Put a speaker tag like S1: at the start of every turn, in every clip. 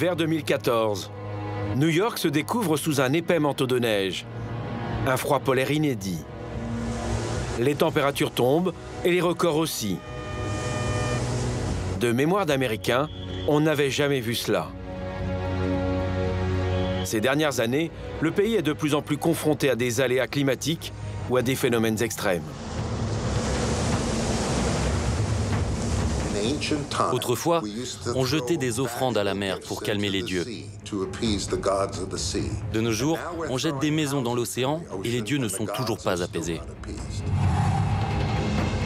S1: l'hiver 2014. New York se découvre sous un épais manteau de neige. Un froid polaire inédit. Les températures tombent et les records aussi. De mémoire d'Américains, on n'avait jamais vu cela. Ces dernières années, le pays est de plus en plus confronté à des aléas climatiques ou à des phénomènes extrêmes.
S2: Autrefois, on jetait des offrandes à la mer pour calmer les dieux. De nos jours, on jette des maisons dans l'océan et les dieux ne sont toujours pas apaisés.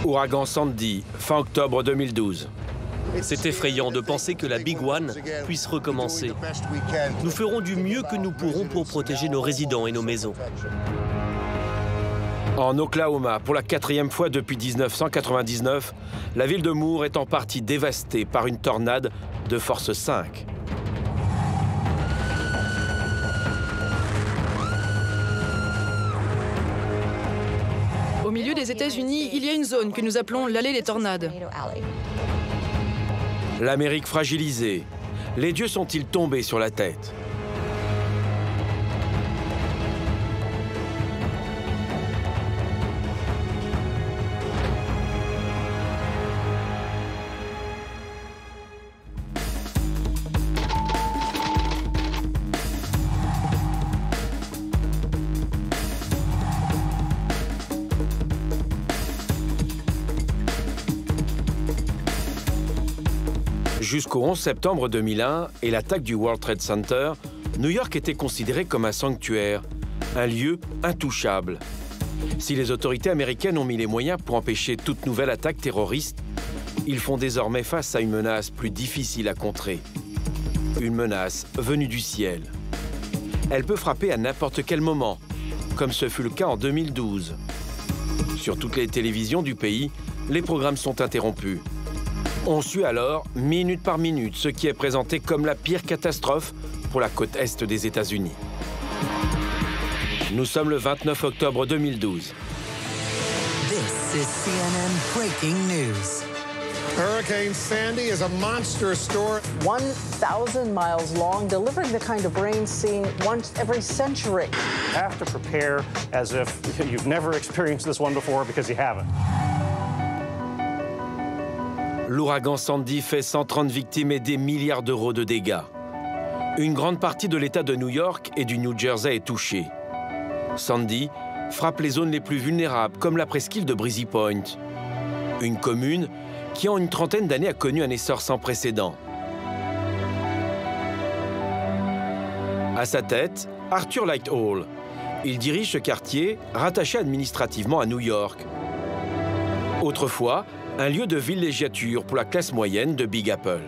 S1: Ouragan Sandy, fin octobre 2012.
S3: C'est effrayant de penser que la Big One puisse recommencer. Nous ferons du mieux que nous pourrons pour protéger nos résidents et nos maisons.
S1: En Oklahoma, pour la quatrième fois depuis 1999, la ville de Moore est en partie dévastée par une tornade de force 5.
S4: Au milieu des États-Unis, il y a une zone que nous appelons l'allée des tornades.
S1: L'Amérique fragilisée. Les dieux sont-ils tombés sur la tête? Jusqu'au 11 septembre 2001 et l'attaque du World Trade Center, New York était considéré comme un sanctuaire, un lieu intouchable. Si les autorités américaines ont mis les moyens pour empêcher toute nouvelle attaque terroriste, ils font désormais face à une menace plus difficile à contrer. Une menace venue du ciel. Elle peut frapper à n'importe quel moment, comme ce fut le cas en 2012. Sur toutes les télévisions du pays, les programmes sont interrompus. On suit alors, minute par minute, ce qui est présenté comme la pire catastrophe pour la côte est des États-Unis. Nous sommes le 29 octobre 2012.
S5: This is CNN breaking news.
S6: Hurricane Sandy is a monster storm.
S7: 1,000 miles long, delivering the kind of rain seen once every century.
S8: You have to prepare as if you've never experienced this one before because you haven't.
S1: L'ouragan Sandy fait 130 victimes et des milliards d'euros de dégâts. Une grande partie de l'État de New York et du New Jersey est touchée. Sandy frappe les zones les plus vulnérables, comme la presqu'île de Breezy Point. Une commune qui, en une trentaine d'années, a connu un essor sans précédent. À sa tête, Arthur Lighthall. Il dirige ce quartier, rattaché administrativement à New York. Autrefois, un lieu de villégiature pour la classe moyenne de Big Apple.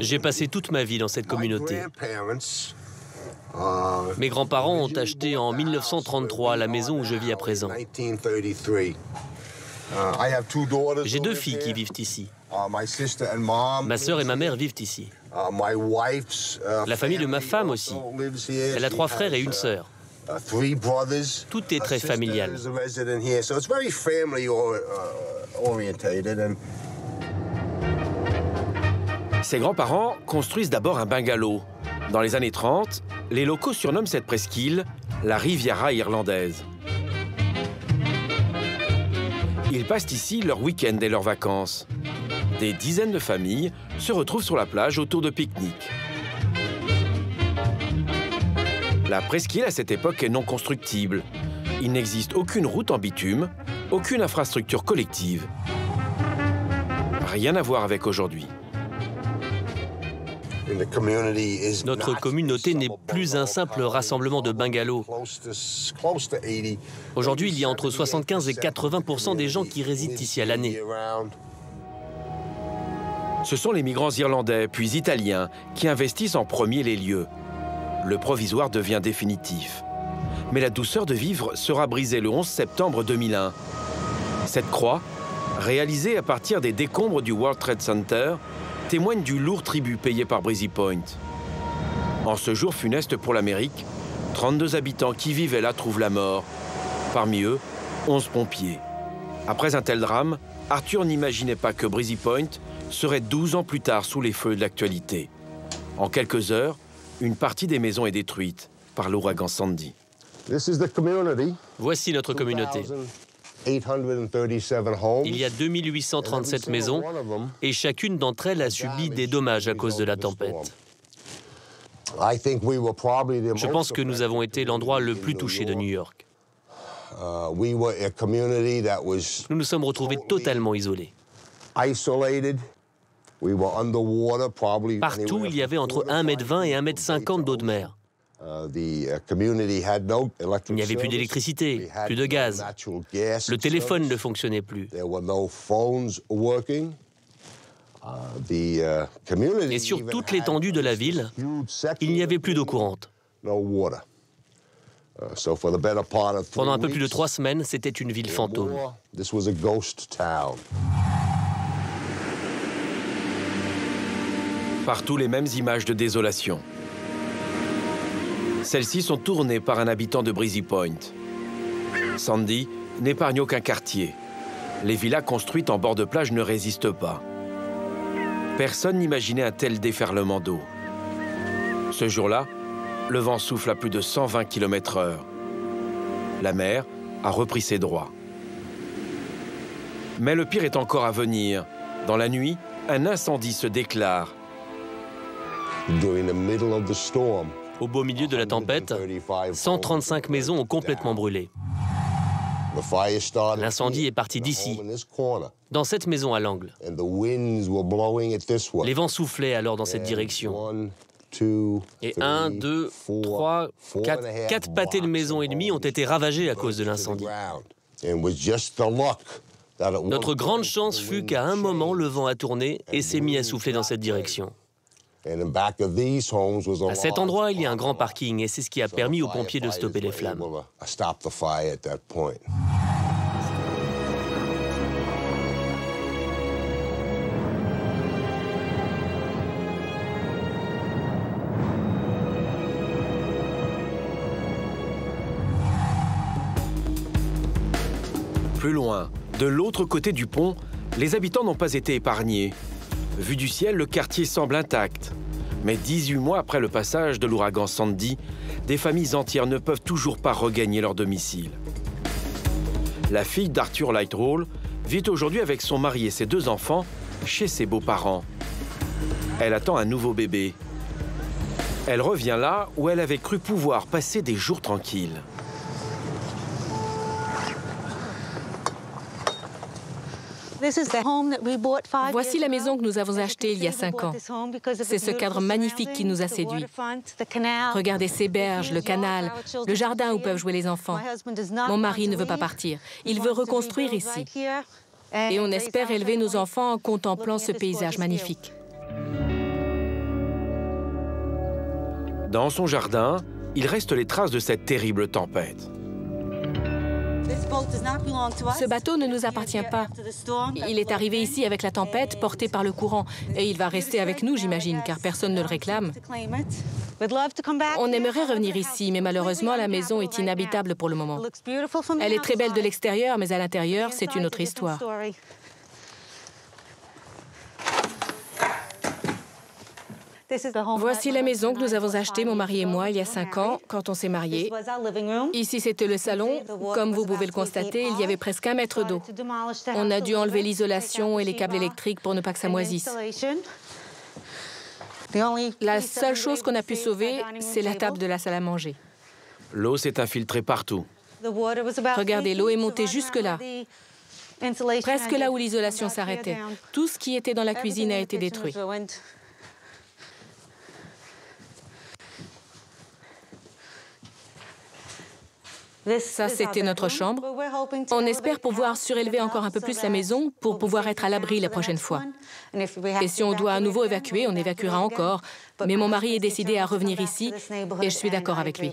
S3: J'ai passé toute ma vie dans cette communauté. Mes grands-parents ont acheté en 1933 la maison où je vis à présent. J'ai deux filles qui vivent ici. Ma sœur et ma mère vivent ici. La famille de ma femme aussi. Elle a trois frères et une sœur. Tout est très familial.
S1: Ses grands-parents construisent d'abord un bungalow. Dans les années 30, les locaux surnomment cette presqu'île la Riviera irlandaise. Ils passent ici leur week-end et leurs vacances. Des dizaines de familles se retrouvent sur la plage autour de pique-niques. La presqu'île à cette époque est non constructible. Il n'existe aucune route en bitume, aucune infrastructure collective. Rien à voir avec aujourd'hui.
S3: Notre communauté n'est plus un simple rassemblement de bungalows. Aujourd'hui, il y a entre 75 et 80% des gens qui résident ici à l'année.
S1: Ce sont les migrants irlandais, puis italiens, qui investissent en premier les lieux. Le provisoire devient définitif. Mais la douceur de vivre sera brisée le 11 septembre 2001. Cette croix, réalisée à partir des décombres du World Trade Center, témoigne du lourd tribut payé par Breezy Point. En ce jour funeste pour l'Amérique, 32 habitants qui vivaient là trouvent la mort. Parmi eux, 11 pompiers. Après un tel drame, Arthur n'imaginait pas que Breezy Point serait 12 ans plus tard sous les feux de l'actualité. En quelques heures, une partie des maisons est détruite par l'ouragan Sandy.
S3: Voici notre communauté. Il y a 2837 maisons et chacune d'entre elles a subi des dommages à cause de la tempête. Je pense que nous avons été l'endroit le plus touché de New York. Uh, nous nous sommes retrouvés totalement isolés. Partout, il y avait entre 1,20 m et 1,50 m d'eau de mer. Uh, uh, il n'y avait plus d'électricité, plus de gaz. Le téléphone ne fonctionnait plus. Et sur toute l'étendue de la ville, il n'y avait plus d'eau courante. Uh, Pendant un peu plus de trois semaines, c'était une ville fantôme.
S1: Partout les mêmes images de désolation. Celles-ci sont tournées par un habitant de Breezy Point. Sandy n'épargne aucun quartier. Les villas construites en bord de plage ne résistent pas. Personne n'imaginait un tel déferlement d'eau. Ce jour-là, le vent souffle à plus de 120 km/h. La mer a repris ses droits. Mais le pire est encore à venir. Dans la nuit, un incendie se déclare.
S3: Au beau milieu de la tempête, 135 maisons ont complètement brûlé. L'incendie est parti d'ici, dans cette maison à l'angle. Les vents soufflaient alors dans cette direction. Et un, deux, trois, quatre, quatre pâtés de maisons et demie ont été ravagés à cause de l'incendie. Notre grande chance fut qu'à un moment, le vent a tourné et s'est mis à souffler dans cette direction. À cet endroit, il y a un grand parking et c'est ce qui a permis aux pompiers de stopper les flammes.
S1: Plus loin, de l'autre côté du pont, les habitants n'ont pas été épargnés. Vu du ciel, le quartier semble intact. Mais 18 mois après le passage de l'ouragan Sandy, des familles entières ne peuvent toujours pas regagner leur domicile. La fille d'Arthur Lightroll vit aujourd'hui avec son mari et ses deux enfants chez ses beaux-parents. Elle attend un nouveau bébé. Elle revient là où elle avait cru pouvoir passer des jours tranquilles.
S9: Voici la maison que nous avons achetée il y a cinq ans. C'est ce cadre magnifique qui nous a séduits. Regardez ces berges, le canal, le jardin où peuvent jouer les enfants. Mon mari ne veut pas partir. Il veut reconstruire ici. Et on espère élever nos enfants en contemplant ce paysage magnifique.
S1: Dans son jardin, il reste les traces de cette terrible tempête.
S9: Ce bateau ne nous appartient pas. Il est arrivé ici avec la tempête, porté par le courant. Et il va rester avec nous, j'imagine, car personne ne le réclame. On aimerait revenir ici, mais malheureusement, la maison est inhabitable pour le moment. Elle est très belle de l'extérieur, mais à l'intérieur, c'est une autre histoire. Voici la maison que nous avons achetée, mon mari et moi, il y a cinq ans, quand on s'est mariés. Ici, c'était le salon. Comme vous pouvez le constater, il y avait presque un mètre d'eau. On a dû enlever l'isolation et les câbles électriques pour ne pas que ça moisisse. La seule chose qu'on a pu sauver, c'est la table de la salle à manger.
S1: L'eau s'est infiltrée partout.
S9: Regardez, l'eau est montée jusque-là. Presque là où l'isolation s'arrêtait. Tout ce qui était dans la cuisine a été détruit. Ça, c'était notre chambre. On espère pouvoir surélever encore un peu plus la maison pour pouvoir être à l'abri la prochaine fois. Et si on doit à nouveau évacuer, on évacuera encore. Mais mon mari est décidé à revenir ici et je suis d'accord avec lui.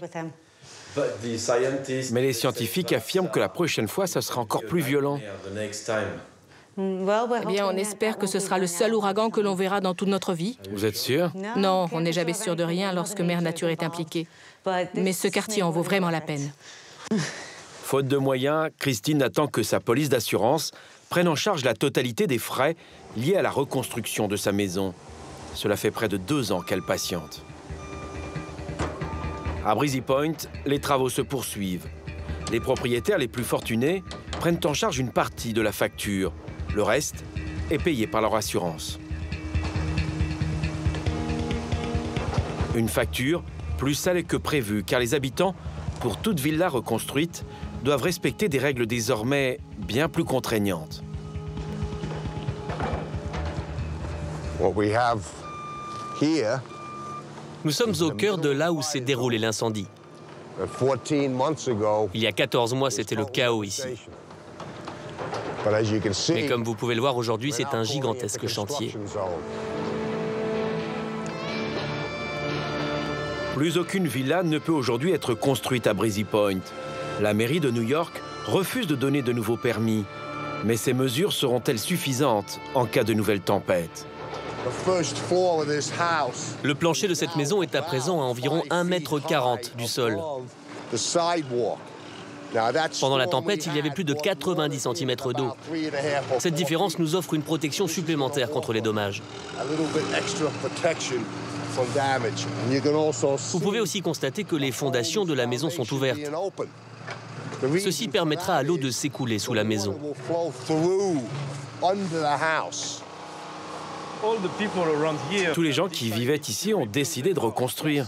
S1: Mais les scientifiques affirment que la prochaine fois, ça sera encore plus violent.
S9: Eh bien, on espère que ce sera le seul ouragan que l'on verra dans toute notre vie.
S1: Vous êtes sûr?
S9: Non, on n'est jamais sûr de rien lorsque Mère Nature est impliquée. Mais ce quartier en vaut vraiment la peine.
S1: Faute de moyens, Christine attend que sa police d'assurance prenne en charge la totalité des frais liés à la reconstruction de sa maison. Cela fait près de deux ans qu'elle patiente. À Breezy Point, les travaux se poursuivent. Les propriétaires les plus fortunés prennent en charge une partie de la facture. Le reste est payé par leur assurance. Une facture plus salée que prévu, car les habitants, pour toute villa reconstruite, doivent respecter des règles désormais bien plus contraignantes.
S3: Nous sommes au cœur de là où s'est déroulé l'incendie. Il y a 14 mois, c'était le chaos ici. Mais comme vous pouvez le voir aujourd'hui, c'est un gigantesque chantier.
S1: Plus aucune villa ne peut aujourd'hui être construite à Breezy Point. La mairie de New York refuse de donner de nouveaux permis. Mais ces mesures seront-elles suffisantes en cas de nouvelles tempêtes?
S3: Le plancher de cette maison est à présent à environ 1,40 m du sol. Pendant la tempête, il y avait plus de 90 cm d'eau. Cette différence nous offre une protection supplémentaire contre les dommages. Vous pouvez aussi constater que les fondations de la maison sont ouvertes. Ceci permettra à l'eau de s'écouler sous la maison.
S1: Tous les gens qui vivaient ici ont décidé de reconstruire.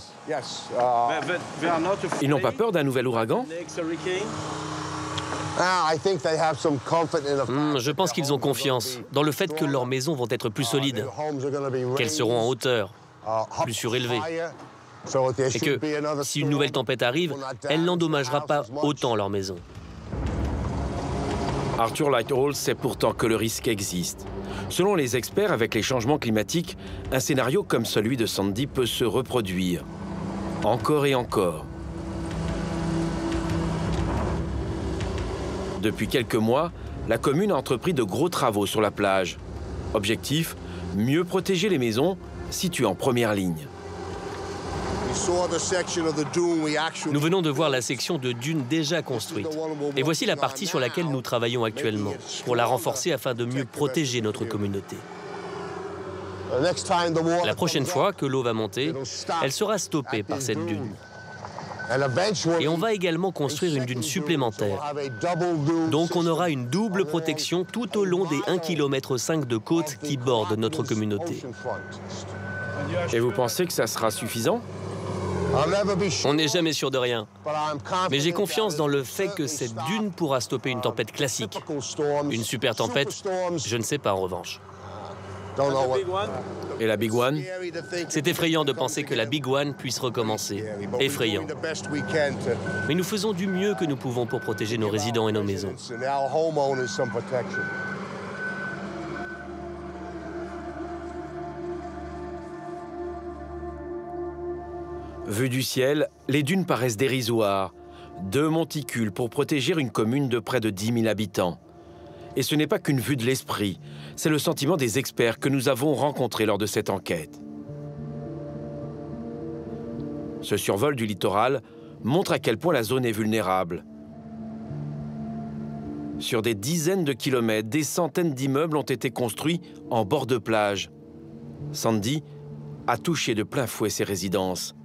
S1: Ils n'ont pas peur d'un nouvel ouragan?
S3: Hmm, Je pense qu'ils ont confiance dans le fait que leurs maisons vont être plus solides, qu'elles seront en hauteur, plus surélevées, et que si une nouvelle tempête arrive, elle n'endommagera pas autant leur maison.
S1: Arthur Lighthall sait pourtant que le risque existe. Selon les experts, avec les changements climatiques, un scénario comme celui de Sandy peut se reproduire. Encore et encore. Depuis quelques mois, la commune a entrepris de gros travaux sur la plage. Objectif, mieux protéger les maisons situées en première ligne.
S3: Nous venons de voir la section de dune déjà construite. Et voici la partie sur laquelle nous travaillons actuellement, pour la renforcer afin de mieux protéger notre communauté. La prochaine fois que l'eau va monter, elle sera stoppée par cette dune. Et on va également construire une dune supplémentaire. Donc on aura une double protection tout au long des 1,5 km de côte qui bordent notre communauté.
S1: Et vous pensez que ça sera suffisant?
S3: On n'est jamais sûr de rien. Mais j'ai confiance dans le fait que cette dune pourra stopper une tempête classique. Une super tempête, je ne sais pas en revanche.
S1: Et la Big One
S3: C'est effrayant de penser que la Big One puisse recommencer. Effrayant. Mais nous faisons du mieux que nous pouvons pour protéger nos résidents et nos maisons.
S1: Vu du ciel, les dunes paraissent dérisoires. Deux monticules pour protéger une commune de près de 10 000 habitants. Et ce n'est pas qu'une vue de l'esprit, c'est le sentiment des experts que nous avons rencontrés lors de cette enquête. Ce survol du littoral montre à quel point la zone est vulnérable. Sur des dizaines de kilomètres, des centaines d'immeubles ont été construits en bord de plage. Sandy a touché de plein fouet ses résidences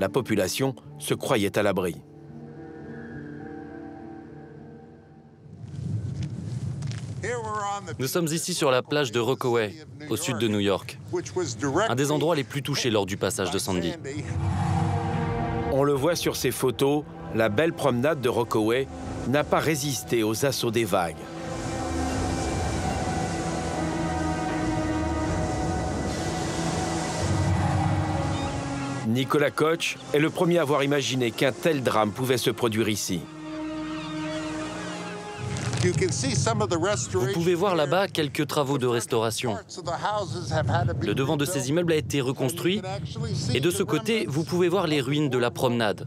S1: la population se croyait à l'abri.
S2: Nous sommes ici sur la plage de Rockaway, au sud de New York, un des endroits les plus touchés lors du passage de Sandy.
S1: On le voit sur ces photos, la belle promenade de Rockaway n'a pas résisté aux assauts des vagues. Nicolas Koch est le premier à avoir imaginé qu'un tel drame pouvait se produire ici.
S2: Vous pouvez voir là-bas quelques travaux de restauration. Le devant de ces immeubles a été reconstruit et de ce côté, vous pouvez voir les ruines de la promenade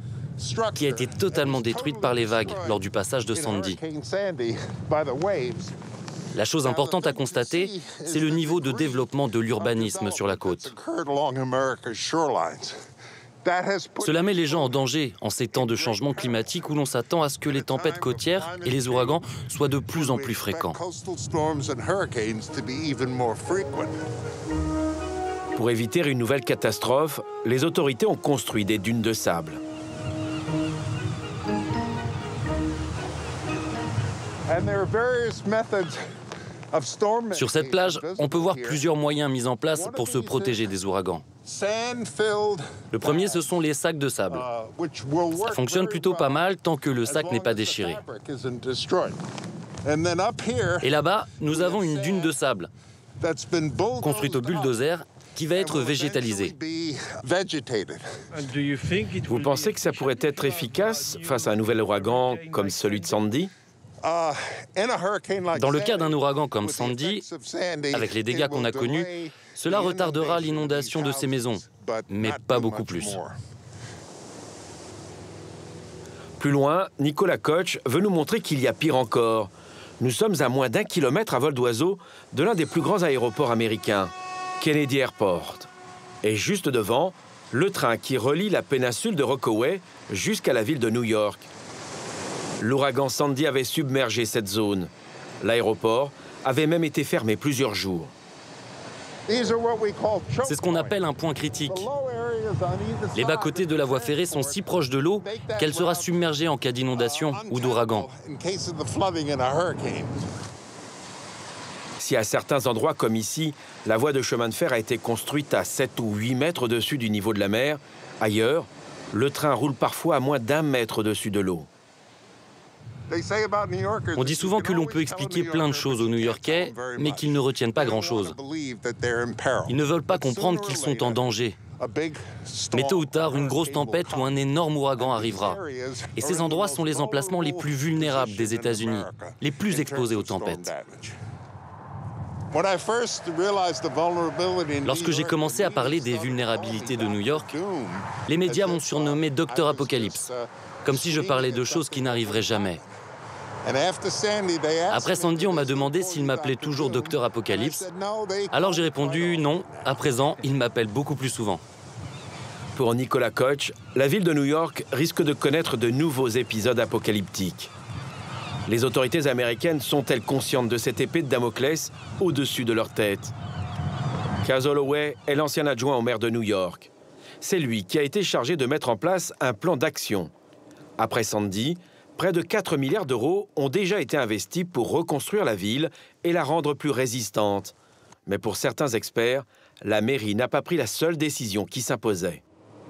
S2: qui a été totalement détruite par les vagues lors du passage de Sandy. La chose importante à constater, c'est le niveau de développement de l'urbanisme sur la côte. Cela met les gens en danger en ces temps de changement climatique où l'on s'attend à ce que les tempêtes côtières et les ouragans soient de plus en plus fréquents.
S1: Pour éviter une nouvelle catastrophe, les autorités ont construit des dunes de sable.
S2: Sur cette plage, on peut voir plusieurs moyens mis en place pour se protéger des ouragans. Le premier, ce sont les sacs de sable. Ça fonctionne plutôt pas mal tant que le sac n'est pas déchiré. Et là-bas, nous avons une dune de sable, construite au bulldozer, qui va être végétalisée.
S1: Vous pensez que ça pourrait être efficace face à un nouvel ouragan comme celui de Sandy?
S2: Dans le cas d'un ouragan comme Sandy, avec les dégâts qu'on a connus, cela retardera l'inondation de ces maisons, mais pas beaucoup plus.
S1: Plus loin, Nicolas Koch veut nous montrer qu'il y a pire encore. Nous sommes à moins d'un kilomètre à vol d'oiseau de l'un des plus grands aéroports américains, Kennedy Airport. Et juste devant, le train qui relie la péninsule de Rockaway jusqu'à la ville de New York. L'ouragan Sandy avait submergé cette zone. L'aéroport avait même été fermé plusieurs jours.
S2: C'est ce qu'on appelle un point critique. Les bas-côtés de la voie ferrée sont si proches de l'eau qu'elle sera submergée en cas d'inondation ou d'ouragan.
S1: Si à certains endroits comme ici, la voie de chemin de fer a été construite à 7 ou 8 mètres au-dessus du niveau de la mer, ailleurs, le train roule parfois à moins d'un mètre au-dessus de l'eau.
S2: On dit souvent que l'on peut expliquer plein de choses aux New-Yorkais, mais qu'ils ne retiennent pas grand-chose. Ils ne veulent pas comprendre qu'ils sont en danger. Mais tôt ou tard, une grosse tempête ou un énorme ouragan arrivera. Et ces endroits sont les emplacements les plus vulnérables des États-Unis, les plus exposés aux tempêtes. Lorsque j'ai commencé à parler des vulnérabilités de New York, les médias m'ont surnommé Docteur Apocalypse, comme si je parlais de choses qui n'arriveraient jamais. Après Sandy, on m'a demandé s'il m'appelait toujours Docteur Apocalypse. Alors j'ai répondu non, à présent, il m'appelle beaucoup plus souvent.
S1: Pour Nicolas Koch, la ville de New York risque de connaître de nouveaux épisodes apocalyptiques. Les autorités américaines sont-elles conscientes de cette épée de Damoclès au-dessus de leur tête? Kaz Holloway est l'ancien adjoint au maire de New York. C'est lui qui a été chargé de mettre en place un plan d'action. Après Sandy, Près de 4 milliards d'euros ont déjà été investis pour reconstruire la ville et la rendre plus résistante. Mais pour certains experts, la mairie n'a pas pris la seule décision qui s'imposait.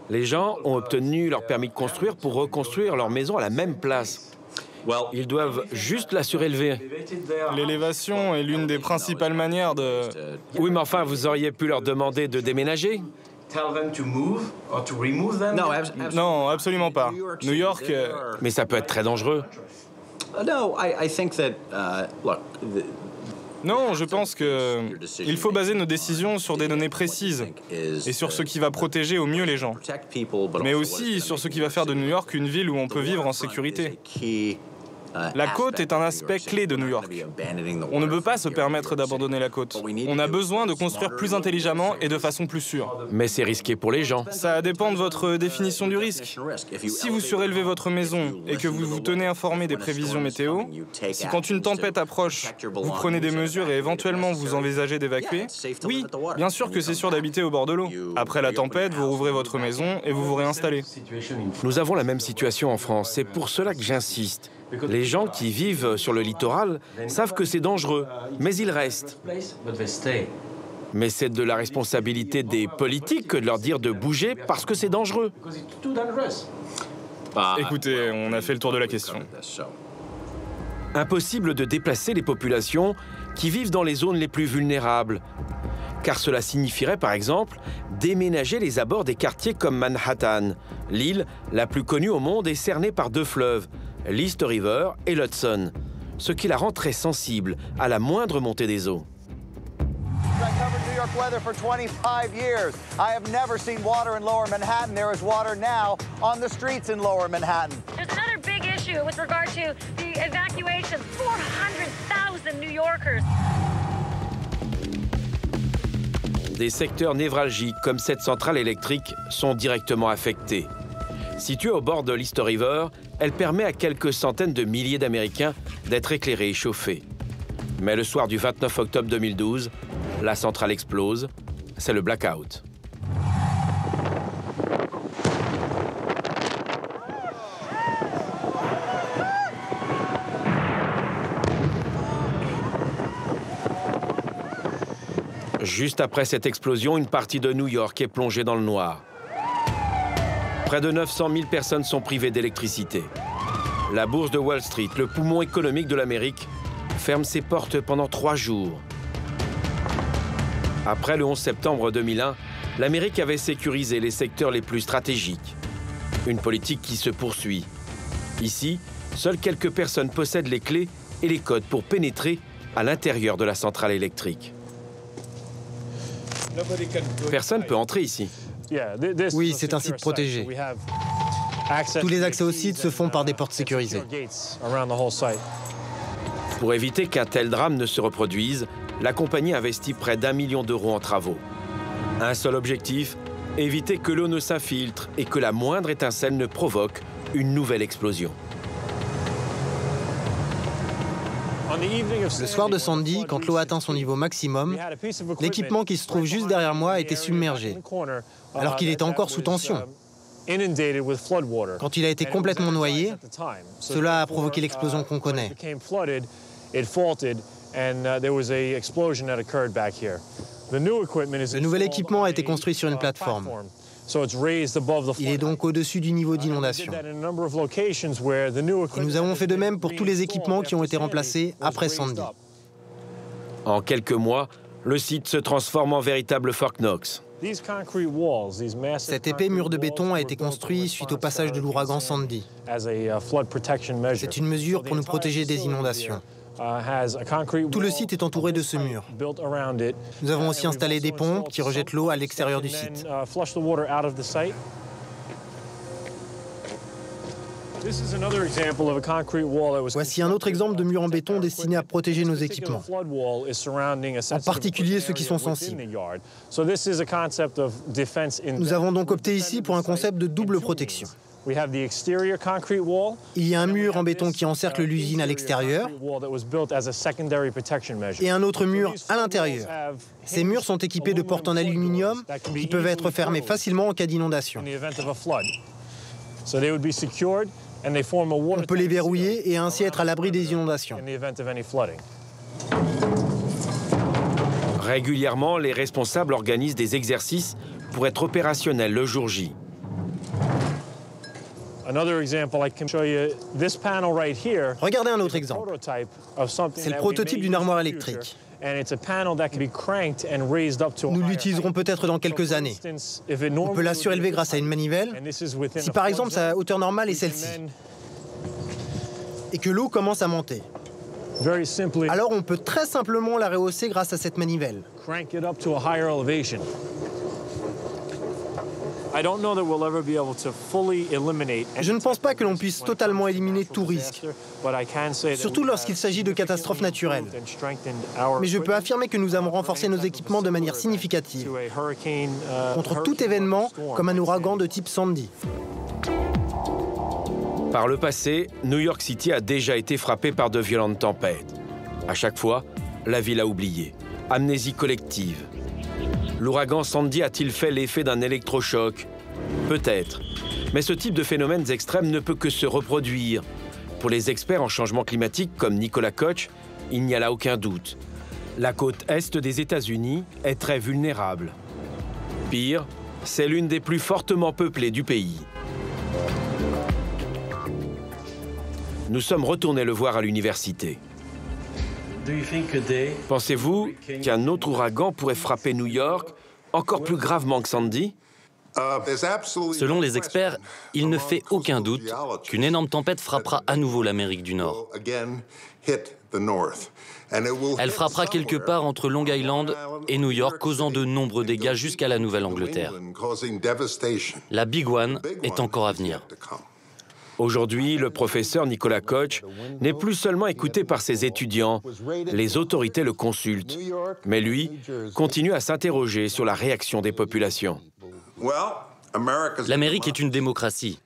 S1: Les gens ont obtenu leur permis de construire pour reconstruire leur maison à la même place. Ils doivent juste la surélever.
S10: L'élévation est l'une des principales manières de...
S1: Oui, mais enfin, vous auriez pu leur demander de déménager
S10: non, absolument pas. New York. Euh,
S1: Mais ça peut être très dangereux. Uh,
S10: non, je pense que il faut baser nos décisions sur des données précises et sur ce qui va protéger au mieux les gens, mais aussi sur ce qui va faire de New York une ville où on peut vivre en sécurité. La côte est un aspect clé de New York. On ne peut pas se permettre d'abandonner la côte. On a besoin de construire plus intelligemment et de façon plus sûre.
S1: Mais c'est risqué pour les gens.
S10: Ça dépend de votre définition du risque. Si vous surélevez votre maison et que vous vous tenez informé des prévisions météo, si quand une tempête approche, vous prenez des mesures et éventuellement vous envisagez d'évacuer, oui, bien sûr que c'est sûr d'habiter au bord de l'eau. Après la tempête, vous rouvrez votre maison et vous vous réinstallez.
S1: Nous avons la même situation en France. C'est pour cela que j'insiste. Les gens qui vivent sur le littoral savent que c'est dangereux, mais ils restent. Mais c'est de la responsabilité des politiques que de leur dire de bouger parce que c'est dangereux.
S10: Écoutez, on a fait le tour de la question.
S1: Impossible de déplacer les populations qui vivent dans les zones les plus vulnérables, car cela signifierait par exemple déménager les abords des quartiers comme Manhattan. L'île, la plus connue au monde, est cernée par deux fleuves, l'East River et l'Hudson, ce qui la rend très sensible à la moindre montée des eaux. weather for 25 years. I have never seen water in lower Manhattan. There is water now on the streets in lower Manhattan. There's another big issue with regard to the evacuation. 400,000 New Yorkers. Des secteurs névralgiques comme cette centrale électrique sont directement affectés. Située au bord de l'East River, elle permet à quelques centaines de milliers d'Américains d'être éclairés et chauffés. Mais le soir du 29 octobre 2012, la centrale explose. C'est le blackout. Juste après cette explosion, une partie de New York est plongée dans le noir. Près de 900 000 personnes sont privées d'électricité. La bourse de Wall Street, le poumon économique de l'Amérique, ferme ses portes pendant trois jours. Après le 11 septembre 2001, l'Amérique avait sécurisé les secteurs les plus stratégiques. Une politique qui se poursuit. Ici, seules quelques personnes possèdent les clés et les codes pour pénétrer à l'intérieur de la centrale électrique. Personne ne peut entrer ici.
S11: Oui, c'est un site protégé. Tous les accès au site se font par des portes sécurisées.
S1: Pour éviter qu'un tel drame ne se reproduise, la compagnie investit près d'un million d'euros en travaux. Un seul objectif, éviter que l'eau ne s'infiltre et que la moindre étincelle ne provoque une nouvelle explosion.
S11: Le soir de Sandy, quand l'eau atteint son niveau maximum, l'équipement qui se trouve juste derrière moi a été submergé, alors qu'il était encore sous tension. Quand il a été complètement noyé, cela a provoqué l'explosion qu'on connaît. Le nouvel équipement a été construit sur une plateforme. Il est donc au-dessus du niveau d'inondation. Et nous avons fait de même pour tous les équipements qui ont été remplacés après Sandy.
S1: En quelques mois, le site se transforme en véritable Fort Knox.
S11: Cet épais mur de béton a été construit suite au passage de l'ouragan Sandy. C'est une mesure pour nous protéger des inondations. Tout le site est entouré de ce mur. Nous avons aussi installé des pompes qui rejettent l'eau à l'extérieur du site. Voici un autre exemple de mur en béton destiné à protéger nos équipements, en particulier ceux qui sont sensibles. Nous avons donc opté ici pour un concept de double protection. Il y a un mur en béton qui encercle l'usine à l'extérieur et un autre mur à l'intérieur. Ces murs sont équipés de portes en aluminium qui peuvent être fermées facilement en cas d'inondation. On peut les verrouiller et ainsi être à l'abri des inondations.
S1: Régulièrement, les responsables organisent des exercices pour être opérationnels le jour J.
S11: Regardez un autre exemple. C'est le prototype d'une armoire électrique. Nous l'utiliserons peut-être dans quelques années. On peut la surélever grâce à une manivelle. Si par exemple sa hauteur normale est celle-ci, et que l'eau commence à monter, alors on peut très simplement la rehausser grâce à cette manivelle. Je ne pense pas que l'on puisse totalement éliminer tout risque, surtout lorsqu'il s'agit de catastrophes naturelles. Mais je peux affirmer que nous avons renforcé nos équipements de manière significative uh, contre tout événement comme un ouragan de type Sandy.
S1: Par le passé, New York City a déjà été frappé par de violentes tempêtes. À chaque fois, la ville a oublié. Amnésie collective. L'ouragan Sandy a-t-il fait l'effet d'un électrochoc Peut-être. Mais ce type de phénomènes extrêmes ne peut que se reproduire. Pour les experts en changement climatique comme Nicolas Koch, il n'y a là aucun doute. La côte est des États-Unis est très vulnérable. Pire, c'est l'une des plus fortement peuplées du pays. Nous sommes retournés le voir à l'université. Pensez-vous qu'un autre ouragan pourrait frapper New York encore plus gravement que Sandy?
S2: Selon les experts, il ne fait aucun doute qu'une énorme tempête frappera à nouveau l'Amérique du Nord. Elle frappera quelque part entre Long Island et New York, causant de nombreux dégâts jusqu'à la Nouvelle-Angleterre. La Big One est encore à venir.
S1: Aujourd'hui, le professeur Nicolas Koch n'est plus seulement écouté par ses étudiants, les autorités le consultent, mais lui continue à s'interroger sur la réaction des populations.
S12: L'Amérique est une démocratie.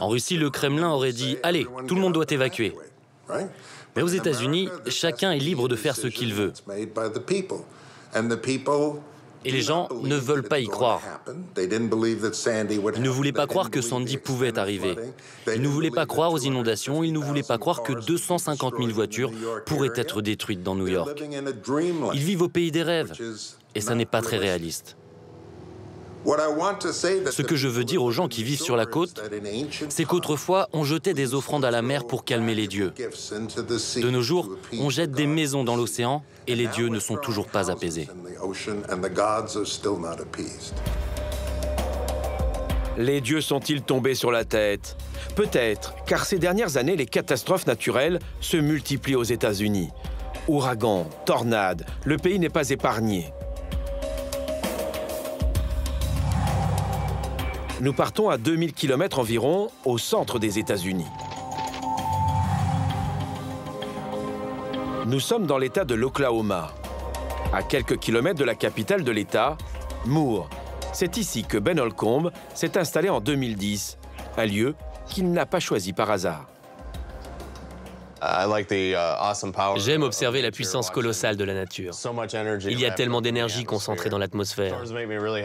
S12: En Russie, le Kremlin aurait dit ⁇ Allez, tout le monde doit évacuer ⁇ Mais aux États-Unis, chacun est libre de faire ce qu'il veut. Et les gens ne veulent pas y croire. Ils ne voulaient pas croire que Sandy pouvait arriver. Ils ne voulaient pas croire aux inondations. Ils ne voulaient pas croire que 250 000 voitures pourraient être détruites dans New York. Ils vivent au pays des rêves. Et ça n'est pas très réaliste. Ce que je veux dire aux gens qui vivent sur la côte, c'est qu'autrefois, on jetait des offrandes à la mer pour calmer les dieux. De nos jours, on jette des maisons dans l'océan et les dieux ne sont toujours pas apaisés.
S1: Les dieux sont-ils tombés sur la tête? Peut-être, car ces dernières années, les catastrophes naturelles se multiplient aux États-Unis. Ouragans, tornades, le pays n'est pas épargné. Nous partons à 2000 km environ au centre des États-Unis. Nous sommes dans l'État de l'Oklahoma, à quelques kilomètres de la capitale de l'État, Moore. C'est ici que Ben Holcomb s'est installé en 2010, un lieu qu'il n'a pas choisi par hasard.
S12: Uh, J'aime observer la puissance colossale de la nature. Il y a tellement d'énergie concentrée dans l'atmosphère.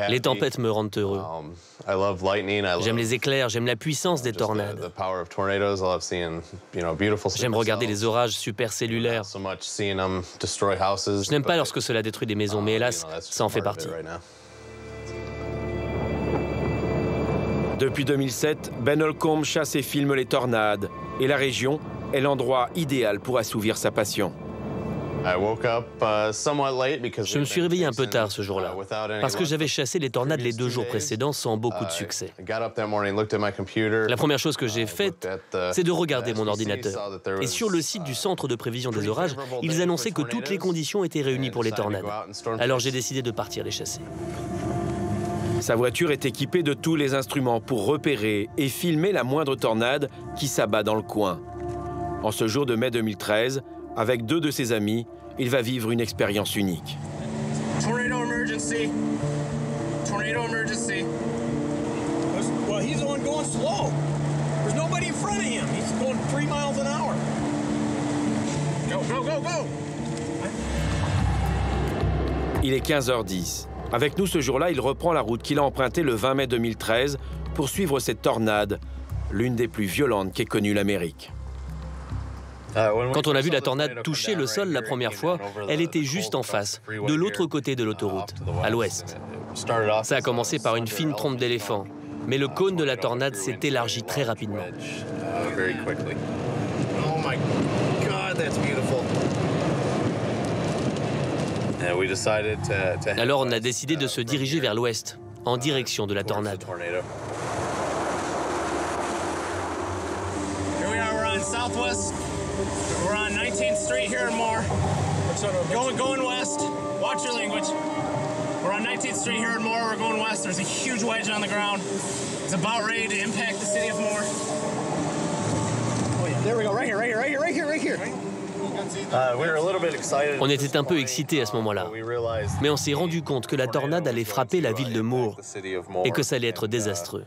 S12: Les tempêtes me rendent heureux. Um, j'aime les éclairs, j'aime la puissance des tornades. J'aime regarder les orages supercellulaires. Je n'aime pas lorsque cela détruit des maisons, mais um, hélas, ça en fait partie.
S1: Depuis 2007, Ben Holcomb chasse et filme les tornades, et la région est l'endroit idéal pour assouvir sa passion.
S12: Uh, Je me suis réveillé un peu tard ce jour-là, uh, parce que j'avais chassé les tornades les deux jours précédents sans beaucoup de succès. La première chose que j'ai faite, c'est de regarder mon ordinateur. Et sur le site du Centre de prévision des orages, ils annonçaient que toutes les conditions étaient réunies pour les tornades. Alors j'ai décidé de partir les chasser.
S1: Sa voiture est équipée de tous les instruments pour repérer et filmer la moindre tornade qui s'abat dans le coin. En ce jour de mai 2013, avec deux de ses amis, il va vivre une expérience unique. Tornado emergency. Tornado emergency. Well, he's the one going slow. There's nobody in front of him. He's going 3 miles an hour. Go, go, go, go. Il est 15h10. Avec nous ce jour-là, il reprend la route qu'il a empruntée le 20 mai 2013 pour suivre cette tornade, l'une des plus violentes qu'ait connue l'Amérique.
S12: Quand on a vu la tornade toucher le sol la première fois, elle était juste en face, de l'autre côté de l'autoroute, à l'ouest. Ça a commencé par une fine trompe d'éléphant, mais le cône de la tornade s'est élargi très rapidement. Alors on a décidé de se diriger vers l'ouest, en direction de la tornade. We're on 19th Street here in Moore. Going, going west. Watch your language. We're on 19th Street here in Moore. We're going west. There's a huge wedge on the ground. It's about ready to impact the city of Moore. Oh, yeah. There we go. Right here, right here, right here, right here, right here. Uh, on était un peu excités à ce moment-là, mais on s'est rendu compte que la tornade allait frapper la ville de Moore et que ça allait être désastreux.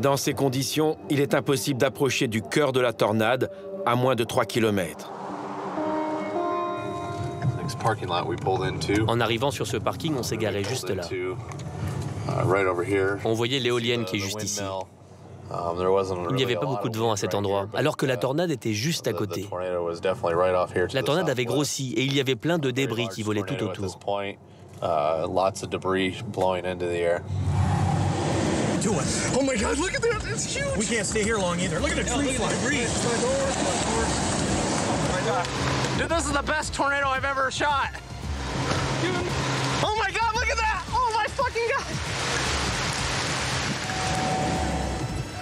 S1: Dans ces conditions, il est impossible d'approcher du cœur de la tornade à moins de 3 km.
S12: En arrivant sur ce parking, on s'est garé juste là. On voyait l'éolienne qui est juste ici. Il n'y avait pas beaucoup de vent à cet endroit, alors que la tornade était juste à côté. La tornade avait grossi et il y avait plein de débris qui volaient tout autour. Uh, lots of debris blowing into the air. Do it. Oh my God, look at that. It's huge. We can't stay here long either. Look at the tree no, fly. Debris. Dude, this is the best tornado I've ever shot. Oh my God, look at that. Oh my fucking God.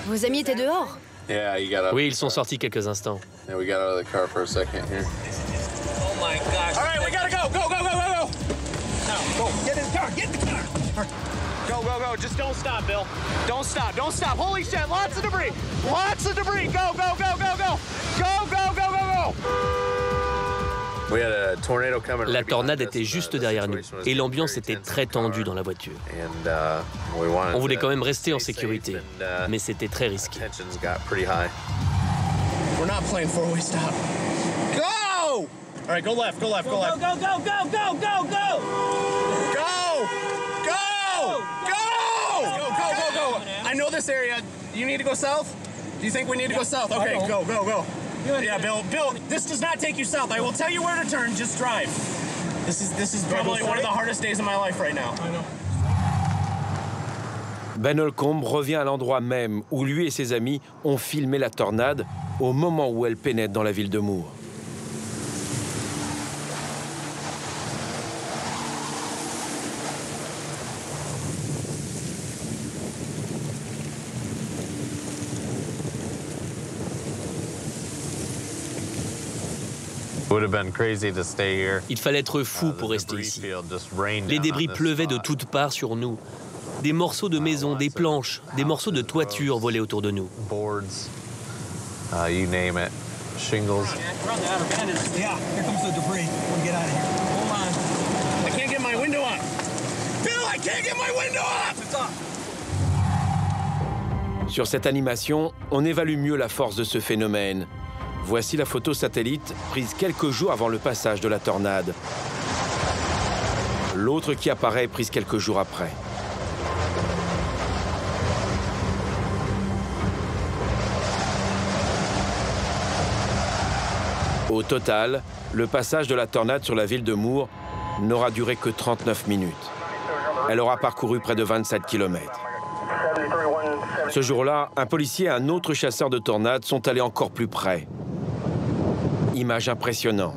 S13: Vos amis étaient dehors
S12: Yeah, you got Oui, ils sont sortis quelques instants.
S14: Yeah, we got out of the car for a second here. Oh
S12: my gosh. All right, we gotta go.
S14: go, go, go, go, get in the car, get in the car! Go, go, go, just don't stop, Bill. Don't stop, don't stop. Holy shit, lots of debris! Lots of debris! Go, go, go, go, go! Go, go, go, go, go!
S12: La tornade était juste derrière nous et l'ambiance était très tendue dans la voiture. On voulait quand même rester en sécurité, mais c'était très risqué.
S14: We're not playing four-way stop. Go! All right, go left, go left, go left. Go, go, go, go, go, go, go! Go! Go! Go! Go, go, go, go! I know this area. You need to go south? Do you think we need to go south? Okay, go, go, go. Yeah, Bill, Bill, this does not take you south. I will tell you where to turn, just drive. This is this is probably one of the hardest days of my life right now. I know.
S1: Ben Holcomb revient à l'endroit même où lui et ses amis ont filmé la tornade au moment où elle pénètre dans la ville de Moore.
S12: Il fallait être fou pour rester ici. Les débris pleuvaient de toutes parts sur nous. Des morceaux de maisons, des planches, des morceaux de toiture volaient autour de nous.
S1: Sur cette animation, on évalue mieux la force de ce phénomène. Voici la photo satellite prise quelques jours avant le passage de la tornade. L'autre qui apparaît prise quelques jours après. Au total, le passage de la tornade sur la ville de Moore n'aura duré que 39 minutes. Elle aura parcouru près de 27 km. Ce jour-là, un policier et un autre chasseur de tornades sont allés encore plus près. Image impressionnante.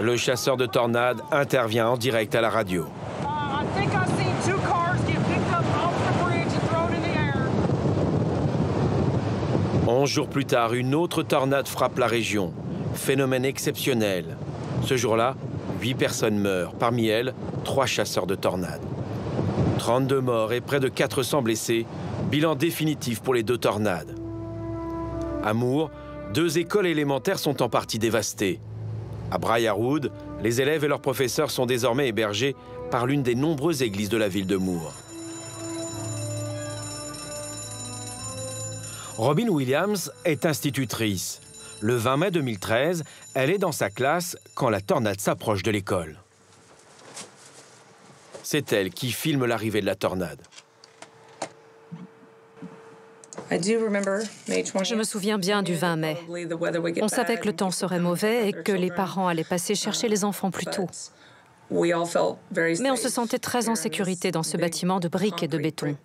S1: Le chasseur de tornades intervient en direct à la radio. Onze jours plus tard, une autre tornade frappe la région. Phénomène exceptionnel. Ce jour-là, huit personnes meurent, parmi elles, trois chasseurs de tornades. 32 morts et près de 400 blessés, bilan définitif pour les deux tornades. À Moore, deux écoles élémentaires sont en partie dévastées. À Briarwood, les élèves et leurs professeurs sont désormais hébergés par l'une des nombreuses églises de la ville de Moore. Robin Williams est institutrice. Le 20 mai 2013, elle est dans sa classe quand la tornade s'approche de l'école. C'est elle qui filme l'arrivée de la tornade.
S15: Je me souviens bien du 20 mai. On savait que le temps serait mauvais et que les parents allaient passer chercher les enfants plus tôt. Mais on se sentait très en sécurité dans ce bâtiment de briques et de béton.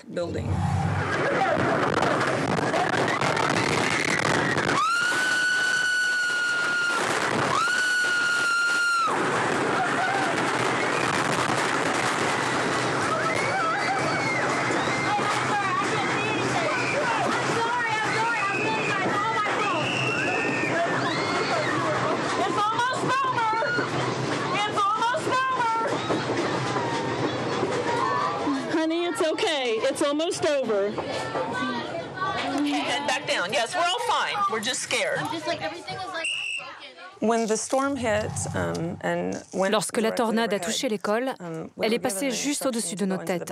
S15: Lorsque la tornade a touché l'école, um, elle est passée juste au-dessus de nos têtes.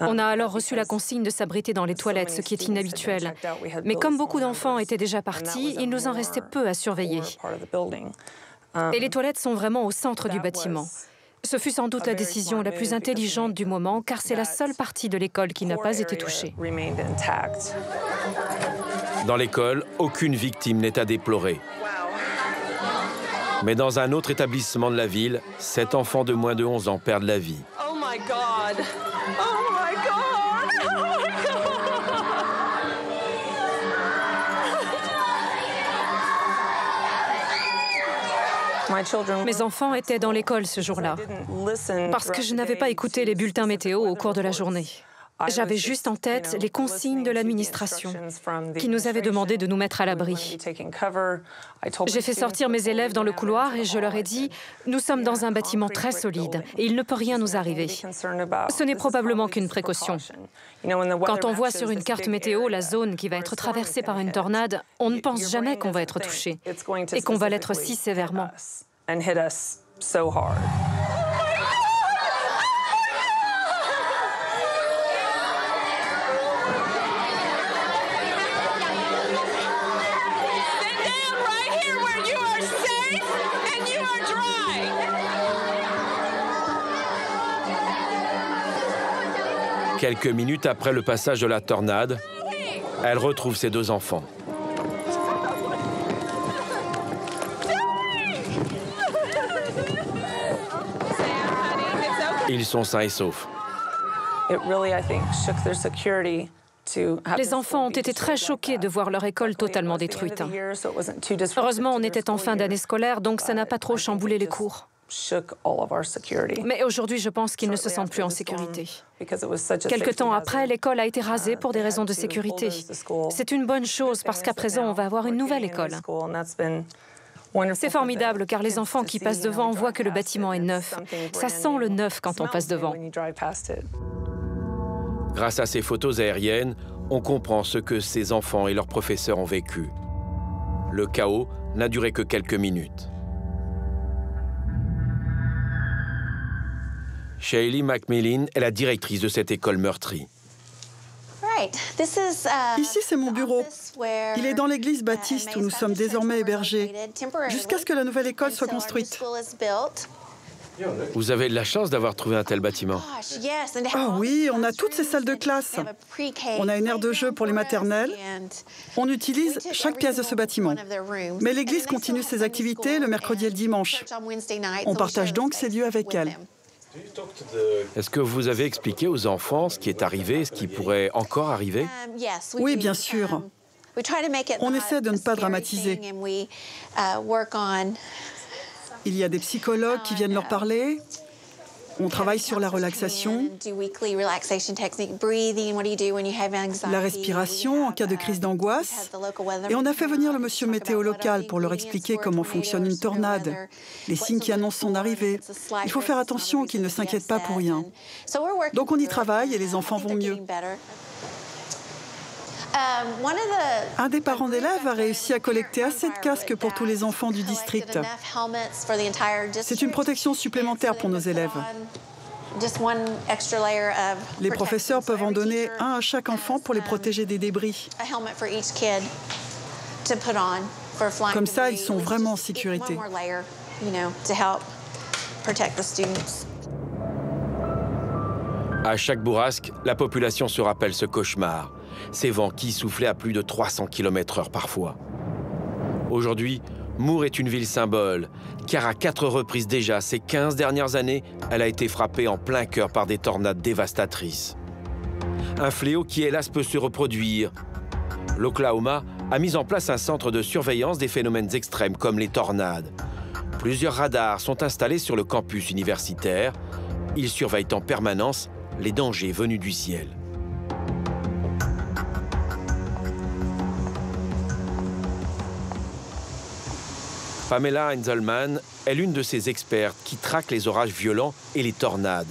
S15: On a alors reçu la consigne de s'abriter dans les toilettes, ce qui est inhabituel. Mais comme beaucoup d'enfants étaient déjà partis, il nous en restait peu à surveiller. Et les toilettes sont vraiment au centre du bâtiment. Ce fut sans doute la décision la plus intelligente du moment, car c'est la seule partie de l'école qui n'a pas été touchée.
S1: Dans l'école, aucune victime n'est à déplorer. Mais dans un autre établissement de la ville, sept enfants de moins de 11 ans perdent la vie. Oh my God! Oh my God! Oh my God!
S15: Mes enfants étaient dans l'école ce jour-là parce que je n'avais pas écouté les bulletins météo au cours de la journée. J'avais juste en tête les consignes de l'administration qui nous avaient demandé de nous mettre à l'abri. J'ai fait sortir mes élèves dans le couloir et je leur ai dit, nous sommes dans un bâtiment très solide et il ne peut rien nous arriver. Ce n'est probablement qu'une précaution. Quand on voit sur une carte météo la zone qui va être traversée par une tornade, on ne pense jamais qu'on va être touché et qu'on va l'être si sévèrement.
S1: Quelques minutes après le passage de la tornade, elle retrouve ses deux enfants. Ils sont sains et saufs.
S15: Les enfants ont été très choqués de voir leur école totalement détruite. Heureusement, on était en fin d'année scolaire, donc ça n'a pas trop chamboulé les cours. Mais aujourd'hui, je pense qu'ils ne se sentent plus en sécurité. Quelque temps après, l'école a été rasée pour des raisons de sécurité. C'est une bonne chose parce qu'à présent, on va avoir une nouvelle école. C'est formidable car les enfants qui passent devant voient que le bâtiment est neuf. Ça sent le neuf quand on passe devant.
S1: Grâce à ces photos aériennes, on comprend ce que ces enfants et leurs professeurs ont vécu. Le chaos n'a duré que quelques minutes. Shaylee Macmillan est la directrice de cette école meurtrie.
S16: Uh, Ici, c'est mon bureau. Il est dans l'église baptiste où nous sommes désormais hébergés, jusqu'à ce que la nouvelle école soit construite.
S1: Vous avez de la chance d'avoir trouvé un tel bâtiment.
S16: Ah oui, on a toutes ces salles de classe. On a une aire de jeu pour les maternelles. On utilise chaque pièce de ce bâtiment. Mais l'église continue ses activités le mercredi et le dimanche. On partage donc ces lieux avec elle.
S1: Est-ce que vous avez expliqué aux enfants ce qui est arrivé, ce qui pourrait encore arriver?
S16: Um, Oui, bien sûr. Um, On essaie de ne pas dramatiser. Uh, Il y a des psychologues qui viennent leur parler. On travaille sur la relaxation, la respiration en cas de crise d'angoisse. Et on a fait venir le monsieur météo local pour leur expliquer comment fonctionne une tornade, les signes qui annoncent son arrivée. Il faut faire attention qu'ils ne s'inquiètent pas pour rien. Donc on y travaille et les enfants vont mieux. Um, Un des parents d'élèves a réussi à collecter assez de casques pour tous les enfants du district. C'est une protection supplémentaire pour nos élèves. Les professeurs peuvent en donner un à chaque enfant pour les protéger des débris. Comme ça, ils sont vraiment en sécurité.
S1: À chaque bourrasque, la population se rappelle ce cauchemar ces vents qui soufflaient à plus de 300 km/h parfois. Aujourd'hui, Moore est une ville symbole, car à quatre reprises déjà, ces 15 dernières années, elle a été frappée en plein cœur par des tornades dévastatrices. Un fléau qui, hélas, peut se reproduire. L'Oklahoma a mis en place un centre de surveillance des phénomènes extrêmes comme les tornades. Plusieurs radars sont installés sur le campus universitaire. Ils surveillent en permanence les dangers venus du ciel. Pamela Heinzelmann est l'une de ces expertes qui traquent les orages violents et les tornades.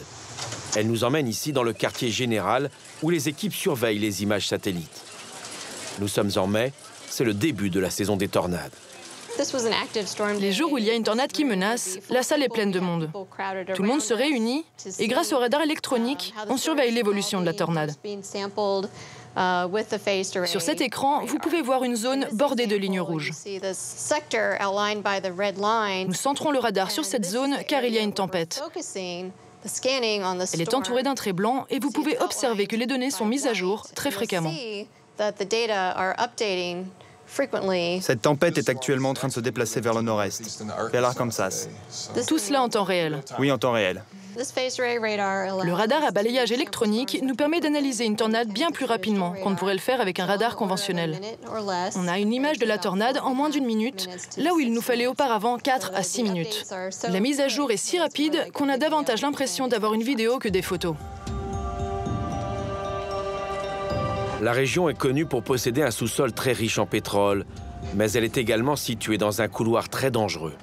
S1: Elle nous emmène ici dans le quartier général où les équipes surveillent les images satellites. Nous sommes en mai, c'est le début de la saison des tornades.
S4: Les jours où il y a une tornade qui menace, la salle est pleine de monde. Tout le monde se réunit et grâce au radar électronique, on surveille l'évolution de la tornade. Sur cet écran, vous pouvez voir une zone bordée de lignes rouges. Nous centrons le radar sur cette zone car il y a une tempête. Elle est entourée d'un trait blanc et vous pouvez observer que les données sont mises à jour très fréquemment.
S17: Cette tempête est actuellement en train de se déplacer vers le nord-est, vers l'Arkansas.
S4: Tout cela en temps réel
S17: Oui, en temps réel.
S4: Le radar à balayage électronique nous permet d'analyser une tornade bien plus rapidement qu'on ne pourrait le faire avec un radar conventionnel. On a une image de la tornade en moins d'une minute, là où il nous fallait auparavant 4 à 6 minutes. La mise à jour est si rapide qu'on a davantage l'impression d'avoir une vidéo que des photos.
S1: La région est connue pour posséder un sous-sol très riche en pétrole, mais elle est également située dans un couloir très dangereux.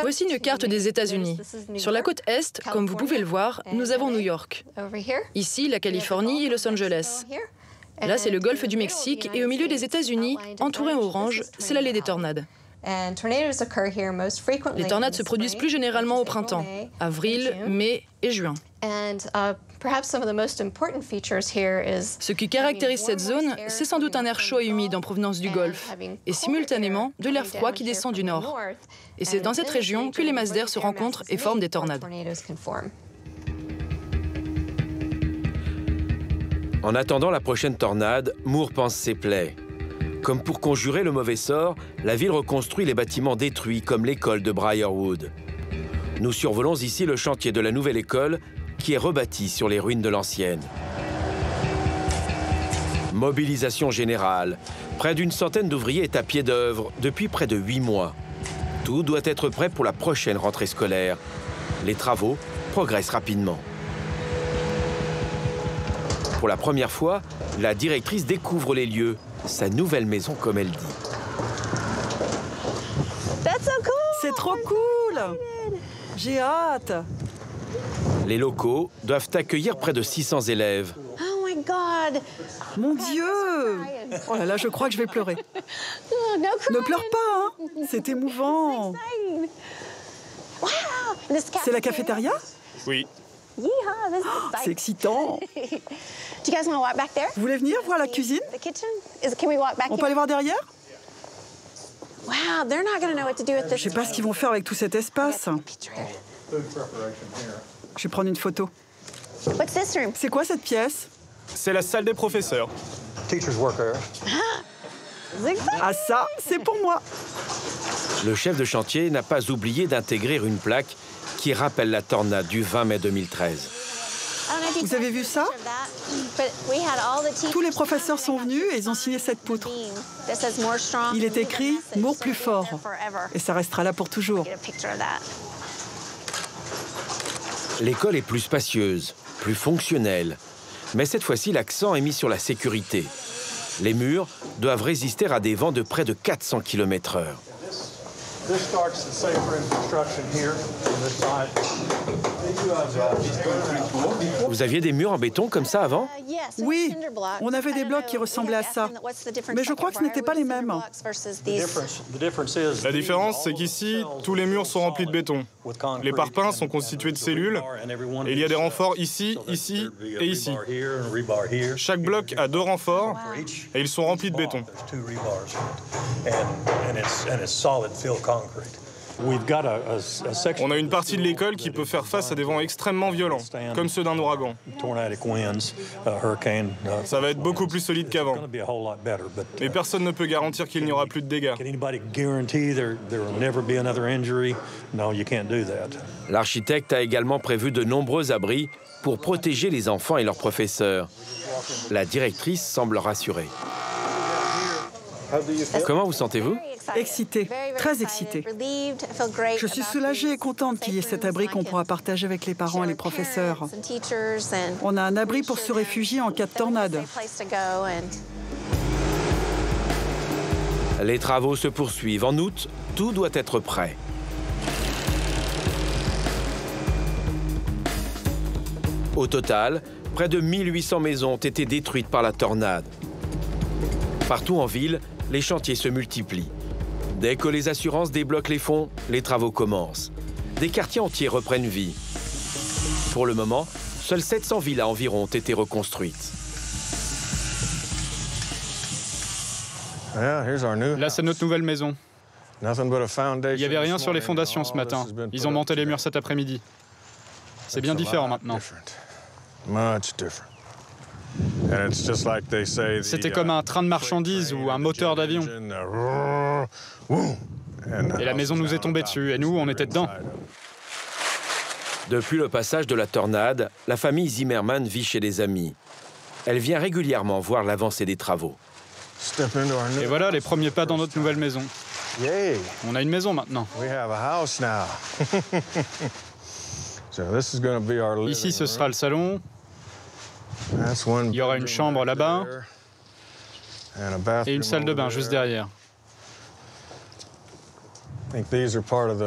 S4: Voici une carte des États-Unis. Sur la côte est, comme vous pouvez le voir, nous avons New York. Ici, la Californie et Los Angeles. Là, c'est le golfe du Mexique et au milieu des États-Unis, entouré en orange, c'est l'allée des tornades. Les tornades se produisent plus généralement au printemps, avril, mai et juin. Ce qui caractérise cette zone, c'est sans doute un air chaud et humide en provenance du Golfe, et simultanément de l'air froid qui descend du nord. Et c'est dans cette région que les masses d'air se rencontrent et forment des tornades.
S1: En attendant la prochaine tornade, Moore pense ses plaies. Comme pour conjurer le mauvais sort, la ville reconstruit les bâtiments détruits comme l'école de Briarwood. Nous survolons ici le chantier de la nouvelle école qui est rebâtie sur les ruines de l'ancienne. Mobilisation générale. Près d'une centaine d'ouvriers est à pied d'œuvre depuis près de huit mois. Tout doit être prêt pour la prochaine rentrée scolaire. Les travaux progressent rapidement. Pour la première fois, la directrice découvre les lieux, sa nouvelle maison comme elle dit.
S16: C'est trop cool J'ai hâte
S1: Les locaux doivent accueillir près de 600 élèves.
S16: Oh my God. Mon Dieu. Oh là là, je crois que je vais pleurer. Ne pleure pas, hein. C'est émouvant. C'est la cafétéria?
S10: Oui.
S16: Oh, c'est excitant. Vous voulez venir voir la cuisine? On peut aller voir derrière? Je ne sais pas ce qu'ils vont faire avec tout cet espace. Je vais prendre une photo. C'est quoi cette pièce?
S10: C'est la salle des professeurs.
S16: Ah ça, c'est pour moi.
S1: Le chef de chantier n'a pas oublié d'intégrer une plaque qui rappelle la tornade du 20 mai 2013.
S16: Vous avez vu ça? Tous les professeurs sont venus et ils ont signé cette poutre. Il est écrit « Mour plus fort » et ça restera là pour toujours.
S1: L'école est plus spacieuse, plus fonctionnelle, mais cette fois-ci l'accent est mis sur la sécurité. Les murs doivent résister à des vents de près de 400 km/h. Vous aviez des murs en béton comme ça avant
S16: Oui, on avait des blocs qui ressemblaient à ça. Mais je crois que ce n'étaient pas les mêmes.
S10: La différence, c'est qu'ici, tous les murs sont remplis de béton. Les parpaings sont constitués de cellules et il y a des renforts ici, ici et ici. Chaque bloc a deux renforts et ils sont remplis de béton. On a une partie de l'école qui peut faire face à des vents extrêmement violents, comme ceux d'un ouragan. Ça va être beaucoup plus solide qu'avant. Mais personne ne peut garantir qu'il n'y aura plus de dégâts.
S1: L'architecte a également prévu de nombreux abris pour protéger les enfants et leurs professeurs. La directrice semble rassurée. Comment vous sentez-vous?
S16: Excitée, très excitée. Je suis soulagée et contente qu'il y ait cet abri qu'on pourra partager avec les parents et les professeurs. On a un abri pour se réfugier en cas de tornade.
S1: Les travaux se poursuivent. En août, tout doit être prêt. Au total, près de 1800 maisons ont été détruites par la tornade. Partout en ville, les chantiers se multiplient. Dès que les assurances débloquent les fonds, les travaux commencent. Des quartiers entiers reprennent vie. Pour le moment, seules 700 villas environ ont été reconstruites.
S18: Là, c'est notre nouvelle maison. Il n'y avait rien sur les fondations ce matin. Ils ont monté les murs cet après-midi. C'est bien différent maintenant. C'était comme un train de marchandises ou un moteur d'avion. Et la maison nous est tombée dessus, et nous, on était dedans.
S1: Depuis le passage de la tornade, la famille Zimmerman vit chez des amis. Elle vient régulièrement voir l'avancée des travaux.
S18: Et voilà les premiers pas dans notre nouvelle maison. On a une maison maintenant. Ici, ce sera le salon. Il y aura une chambre là-bas et une salle de bain juste derrière.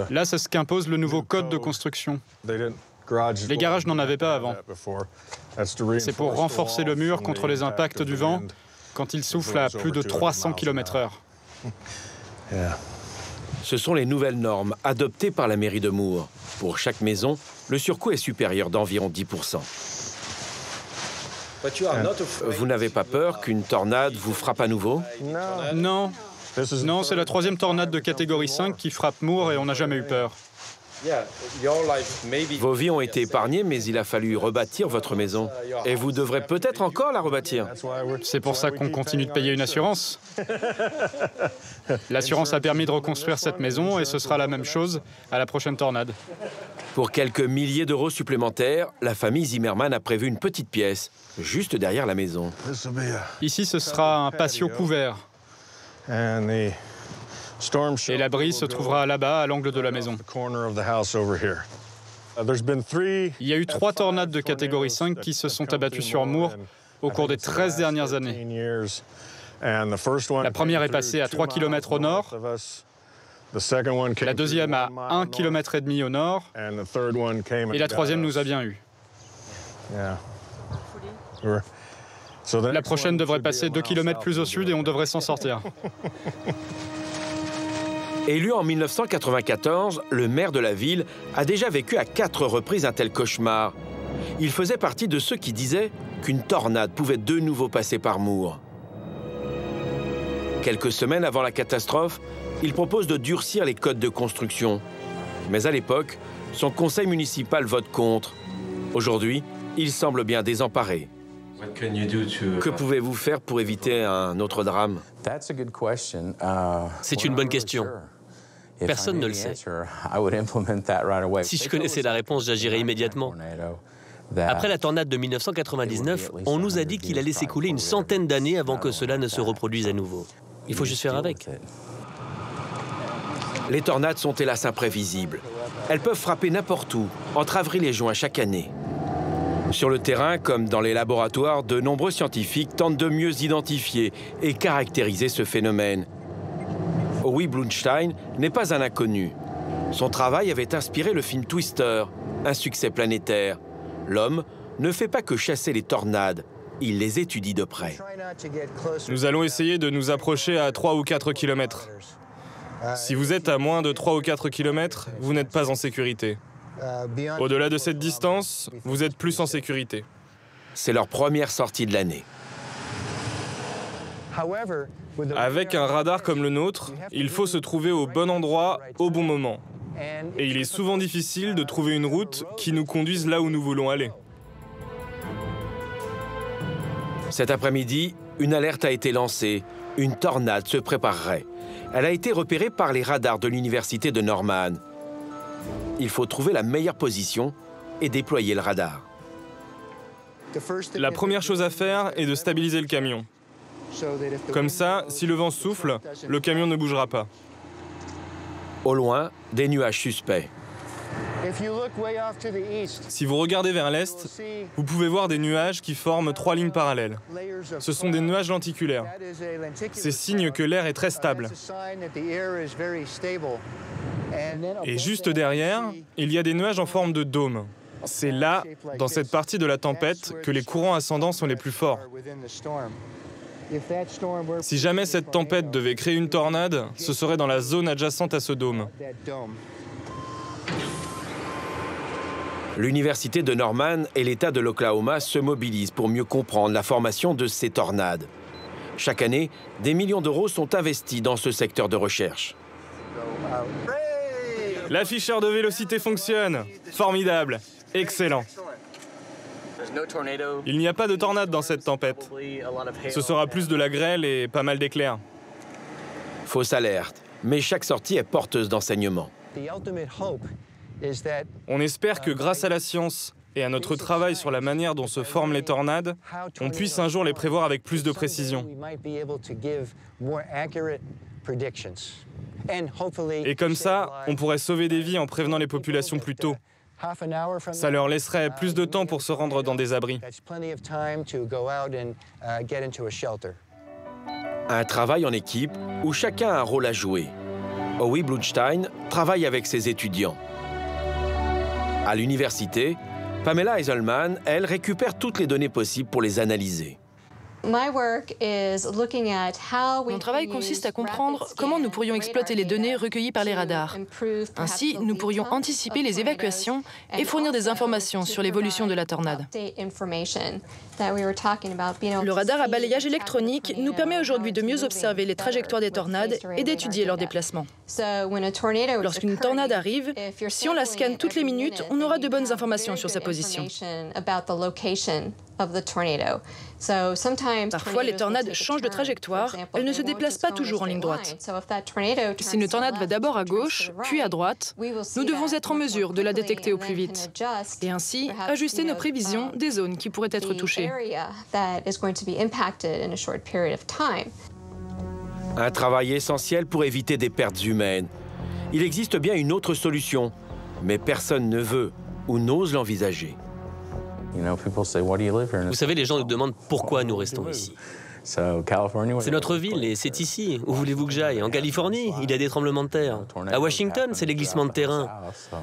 S18: Là, c'est ce qu'impose le nouveau code de construction. Les garages n'en avaient pas avant. C'est pour renforcer le mur contre les impacts du vent quand il souffle à plus de 300 km/h.
S1: Ce sont les nouvelles normes adoptées par la mairie de Moore. Pour chaque maison, le surcoût est supérieur d'environ 10%. Vous n'avez pas peur qu'une tornade vous frappe à nouveau?
S18: Non. Non, c'est la troisième tornade de catégorie 5 qui frappe Moore et on n'a jamais eu peur.
S1: Vos vies ont été épargnées, mais il a fallu rebâtir votre maison. Et vous devrez peut-être encore la rebâtir.
S18: C'est pour ça qu'on continue de payer une assurance. L'assurance a permis de reconstruire cette maison et ce sera la même chose à la prochaine tornade.
S1: Pour quelques milliers d'euros supplémentaires, la famille Zimmerman a prévu une petite pièce, juste derrière la maison.
S18: Ici, ce sera un patio couvert. Et l'abri se trouvera là-bas, à l'angle de la maison. Il y a eu trois tornades de catégorie 5 qui se sont abattues sur Moore au cours des 13 dernières années. La première est passée à 3 km au nord, la deuxième à 1 km et demi au nord, et la troisième nous a bien eu. La prochaine devrait passer 2 km plus au sud et on devrait s'en sortir.
S1: Élu en 1994, le maire de la ville a déjà vécu à quatre reprises un tel cauchemar. Il faisait partie de ceux qui disaient qu'une tornade pouvait de nouveau passer par Moore. Quelques semaines avant la catastrophe, il propose de durcir les codes de construction. Mais à l'époque, son conseil municipal vote contre. Aujourd'hui, il semble bien désemparé. Que pouvez-vous faire pour éviter un autre drame?
S3: C'est une bonne question. Personne ne le sait. Si je connaissais la réponse, j'agirais immédiatement. Après la tornade de 1999, on nous a dit qu'il allait s'écouler une centaine d'années avant que cela ne se reproduise à nouveau. Il faut juste faire avec.
S1: Les tornades sont hélas imprévisibles. Elles peuvent frapper n'importe où, entre avril et juin chaque année. Sur le terrain, comme dans les laboratoires, de nombreux scientifiques tentent de mieux identifier et caractériser ce phénomène. Howie Blunstein n'est pas un inconnu. Son travail avait inspiré le film Twister, un succès planétaire. L'homme ne fait pas que chasser les tornades, il les étudie de près.
S10: Nous allons essayer de nous approcher à 3 ou 4 km. Si vous êtes à moins de 3 ou 4 km, vous n'êtes pas en sécurité. Au-delà de cette distance, vous êtes plus en sécurité.
S1: C'est leur première sortie de l'année.
S10: Avec un radar comme le nôtre, il faut se trouver au bon endroit au bon moment. Et il est souvent difficile de trouver une route qui nous conduise là où nous voulons aller.
S1: Cet après-midi, une alerte a été lancée. Une tornade se préparerait. Elle a été repérée par les radars de l'université de Norman. Il faut trouver la meilleure position et déployer le radar.
S10: La première chose à faire est de stabiliser le camion. Comme ça, si le vent souffle, le camion ne bougera pas.
S1: Au loin, des nuages suspects.
S10: Si vous regardez vers l'est, vous pouvez voir des nuages qui forment trois lignes parallèles. Ce sont des nuages lenticulaires. C'est signe que l'air est très stable. Et juste derrière, il y a des nuages en forme de dôme. C'est là, dans cette partie de la tempête, que les courants ascendants sont les plus forts. Si jamais cette tempête devait créer une tornade, ce serait dans la zone adjacente à ce dôme.
S1: L'Université de Norman et l'État de l'Oklahoma se mobilisent pour mieux comprendre la formation de ces tornades. Chaque année, des millions d'euros sont investis dans ce secteur de recherche.
S10: L'afficheur de vélocité fonctionne. Formidable. Excellent. Il n'y a pas de tornade dans cette tempête. Ce sera plus de la grêle et pas mal d'éclairs.
S1: Fausse alerte. mais chaque sortie est porteuse d'enseignements.
S10: On espère que grâce à la science et à notre travail sur la manière dont se forment les tornades, on puisse un jour les prévoir avec plus de précision. Et comme ça, on pourrait sauver des vies en prévenant les populations plus tôt. Ça leur laisserait plus de temps pour se rendre dans des abris.
S1: Un travail en équipe où chacun a un rôle à jouer. Howie Blutstein travaille avec ses étudiants. À l'université, Pamela Eiselman, elle, récupère toutes les données possibles pour les analyser.
S4: Mon travail consiste à comprendre comment nous pourrions exploiter les données recueilles par les radars. Ainsi, nous pourrions anticiper les évacuations et fournir des informations sur l'évolution de la tornade. Le radar à balayage électronique nous permet aujourd'hui de mieux observer les trajectoires des tornades et d'étudier leurs déplacements. Lorsqu'une tornade arrive, si on la scanne toutes les minutes, on aura de bonnes informations sur sa position. Parfois, les tornades changent de trajectoire. Elles ne se déplacent pas toujours en ligne droite. Si une tornade va d'abord à gauche, puis à droite, nous devons être en mesure de la détecter au plus vite et ainsi ajuster nos prévisions des zones qui pourraient être touchées.
S1: Un travail essentiel pour éviter des pertes humaines. Il existe bien une autre solution, mais personne ne veut ou n'ose l'envisager.
S3: Vous savez, les gens nous demandent pourquoi nous restons ici. C'est notre ville et c'est ici. Où voulez-vous que j'aille? En Californie, il y a des tremblements de terre. À Washington, c'est les glissements de terrain.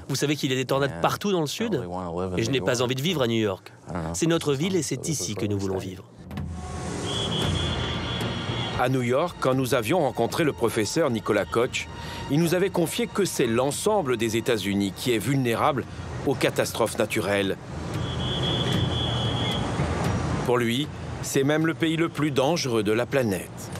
S3: Vous savez qu'il y a des tornades partout dans le sud Et je n'ai pas envie de vivre à New York. C'est notre ville et c'est ici que nous voulons vivre.
S1: À New York, quand nous avions rencontré le professeur Nicolas Koch, il nous avait confié que c'est l'ensemble des États-Unis qui est vulnérable aux catastrophes naturelles. Pour lui, c'est même le pays le plus dangereux de la planète.